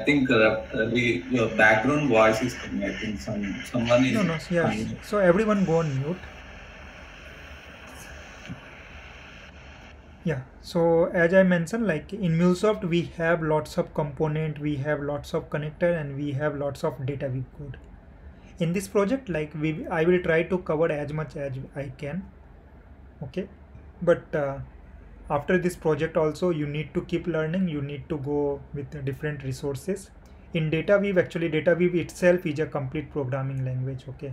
I think uh, Ravi, your background voice is coming. I think some someone is. No, no, yeah. coming. So everyone go on mute. Yeah. So as I mentioned, like in MuleSoft, we have lots of component, we have lots of connector, and we have lots of DataWeave code. In this project, like we, I will try to cover as much as I can. Okay, but uh, after this project also you need to keep learning. You need to go with different resources. In data dataweave actually data dataweave itself is a complete programming language okay?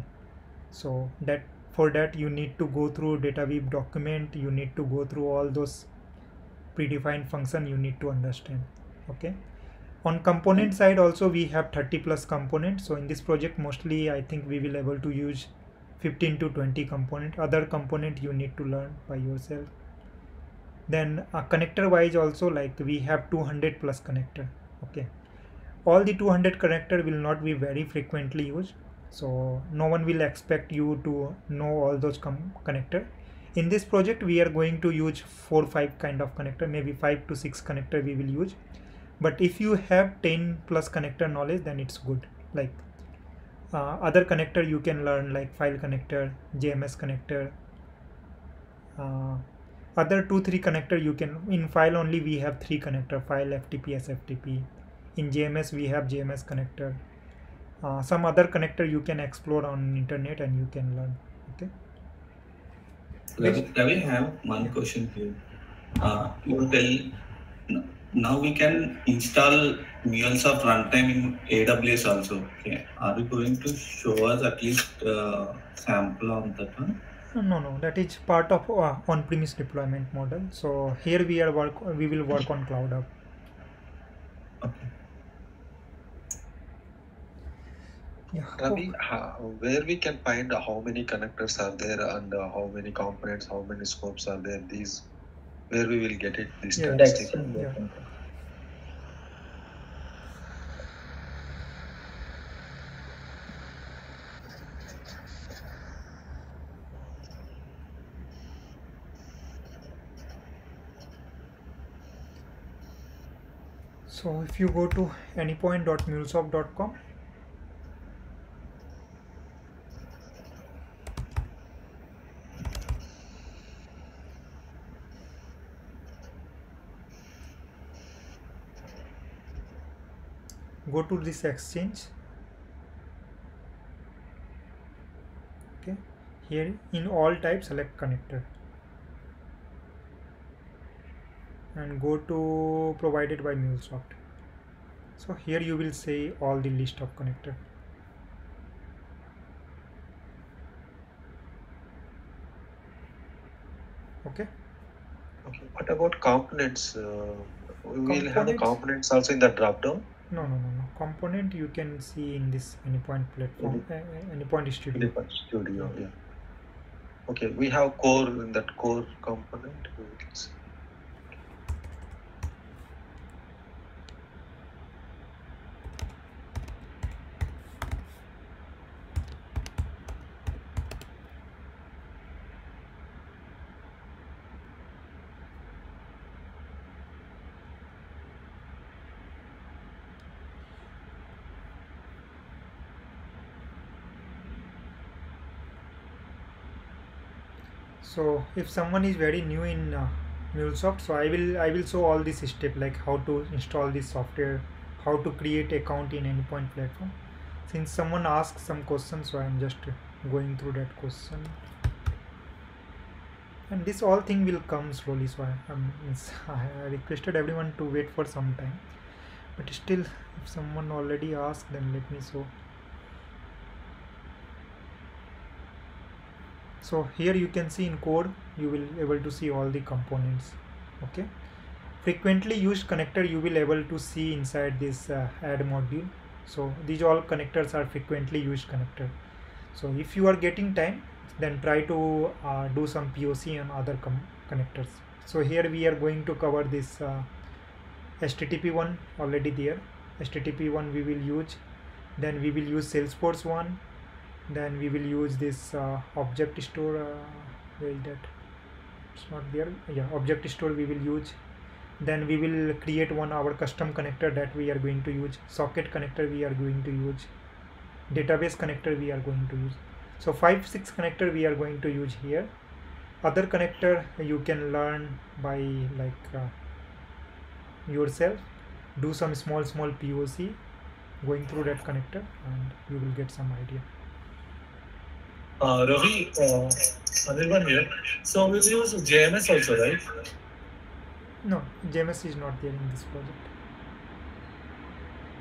So that for that you need to go through data dataweave document. You need to go through all those predefined function you need to understand okay? On component side also we have 30 plus components. So in this project mostly i think we will able to use 15 to 20 component. Other component you need to learn by yourself then uh, connector wise also like we have 200 plus connector okay? All the 200 connector will not be very frequently used so no one will expect you to know all those connector. In this project we are going to use four five kind of connector maybe five to six connector we will use. But if you have 10 plus connector knowledge then it's good. Like uh, other connector you can learn like file connector jms connector uh, other two three connector you can in file only we have three connector file ftp sftp in jms we have jms connector uh, some other connector you can explore on internet and you can learn okay Ravi, I have one question here. Uh, you tell now we can install MuleSoft runtime in AWS also. Okay, are you going to show us at least uh, sample on that one? No no that is part of uh, on-premise deployment model so here we are work we will work on cloud hub Okay. yeah Ravi, where we can find how many connectors are there and uh, how many components, how many scopes are there? These, where we will get it? This Yeah. statistic. Yeah. So if you go to anypoint.mulesoft.com go to this exchange. Okay. Here in all types select connector and go to provided by MuleSoft. So here you will see all the list of connector. Okay. Okay. What about components? Uh, we will have the Components? also in the drop down. No, no, no, no. Component you can see in this Anypoint platform, uh, uh, Anypoint Studio. Studio, yeah. Okay, we have core in that core component. So if someone is very new in uh, MuleSoft, so I will I will show all this step like how to install this software, how to create account in Anypoint platform. Since someone asked some questions, so I'm just going through that question. And this all thing will come slowly. So I, um, I requested everyone to wait for some time. But still, if someone already asked, then let me show. So here you can see in core you will able to see all the components okay? Frequently used connector you will able to see inside this uh, add module. So these all connectors are frequently used connector. So if you are getting time then try to uh, do some POC on other connectors. So here we are going to cover this uh, HTTP one already there. HTTP one we will use. Then we will use Salesforce one then we will use this uh, object store uh, where is that it's not there. Yeah object store we will use. Then we will create one our custom connector that we are going to use socket connector we are going to use database connector we are going to use. So five six connector we are going to use here. Other connector you can learn by like uh, yourself. Do some small small POC going through that connector and you will get some idea uh, Ravi, uh, Anirban here. So we'll use JMS also, right? No, JMS is not there in this project.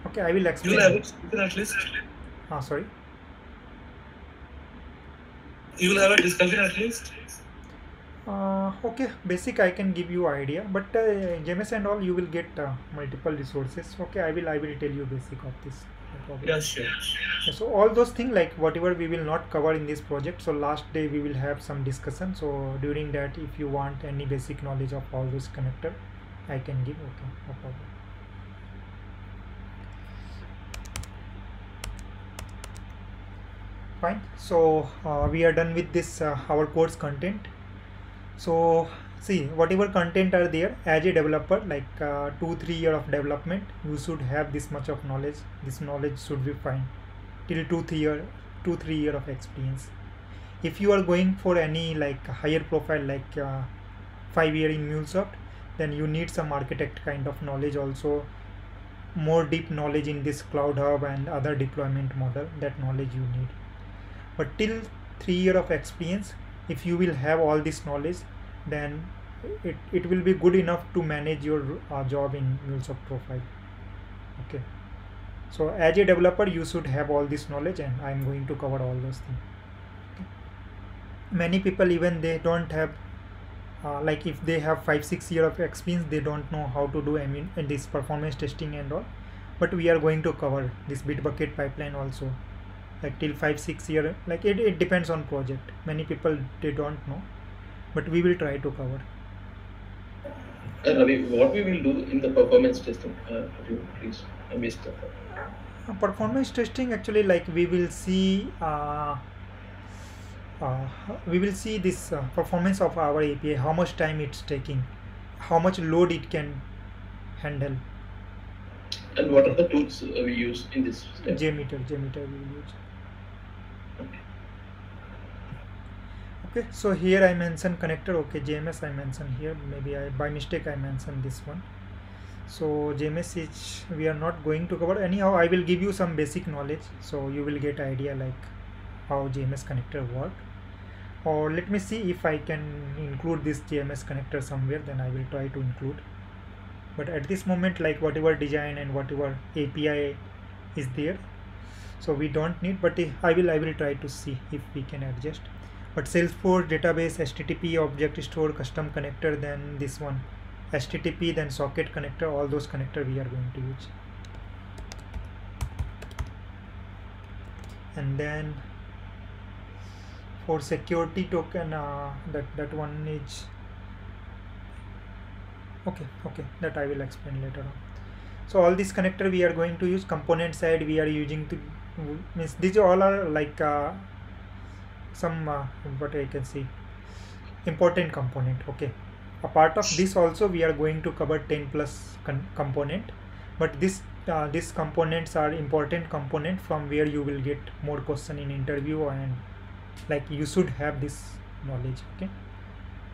Okay, I will explain. You will have it at least. Ah, sorry. You will have a discussion at least. Uh, okay, basic I can give you idea, but uh, JMS and all you will get uh, multiple resources. Okay, I will I will tell you basic of this. Yeah, sure. So all those things like whatever we will not cover in this project. So last day we will have some discussion. So during that, if you want any basic knowledge of all those connector, I can give. Okay, no problem. Fine. So uh, we are done with this uh, our course content so see whatever content are there as a developer like uh, two three year of development you should have this much of knowledge. This knowledge should be fine till two three year two three year of experience. If you are going for any like higher profile like uh, five year in MuleSoft then you need some architect kind of knowledge also. More deep knowledge in this cloud hub and other deployment model that knowledge you need. But till three year of experience if you will have all this knowledge then it, it will be good enough to manage your uh, job in MuleSoft profile. Okay. So as a developer you should have all this knowledge and I'm going to cover all those things. Okay. many people even they don't have uh, like if they have five six year of experience they don't know how to do I mean this performance testing and all. But we are going to cover this Bitbucket pipeline also. Like till five six year like it, it depends on project. Many people they don't know but we will try to cover uh, Ravi, what we will do in the performance testing uh, please I missed that. Uh, performance testing actually like we will see uh, uh, we will see this uh, performance of our API how much time it's taking how much load it can handle and what are the tools uh, we use in this step? JMeter JMeter we will use okay so here I mentioned connector okay JMS I mentioned here. Maybe I by mistake I mentioned this one. So JMS is we are not going to cover. Anyhow I will give you some basic knowledge. So you will get idea like how JMS connector work. Or let me see if I can include this JMS connector somewhere. Then I will try to include. But at this moment like whatever design and whatever API is there. So we don't need but I will I will try to see if we can adjust but Salesforce database HTTP object store custom connector then this one. HTTP then socket connector all those connector we are going to use. And then for security token uh, that that one is okay okay that I will explain later on. So all this connector we are going to use component side we are using to means these all are like uh, some uh, what I can see important component okay? A part of this also we are going to cover 10 plus component but this uh, these components are important component from where you will get more question in interview and like you should have this knowledge okay?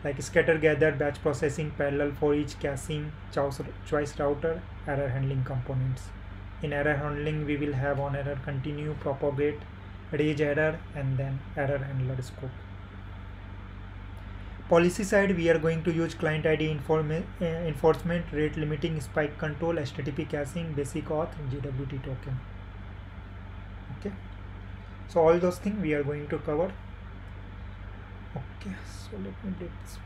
Like scatter gather batch processing parallel for each caching choice router error handling components. In error handling we will have on error continue propagate raise error and then error handler scope. Policy side we are going to use client id uh, enforcement rate limiting spike control http caching basic auth jwt token. Okay? So all those things we are going to cover. Okay so let me do this